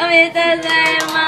おめでとうございます。